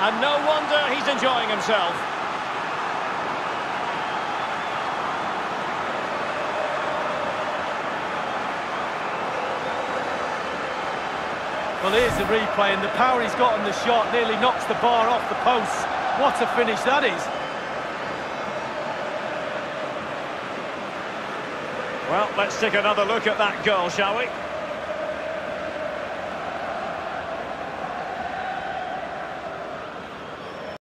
And no wonder he's enjoying himself. Well, here's the replay, and the power he's got on the shot nearly knocks the bar off the post. What a finish that is. Well, let's take another look at that goal, shall we?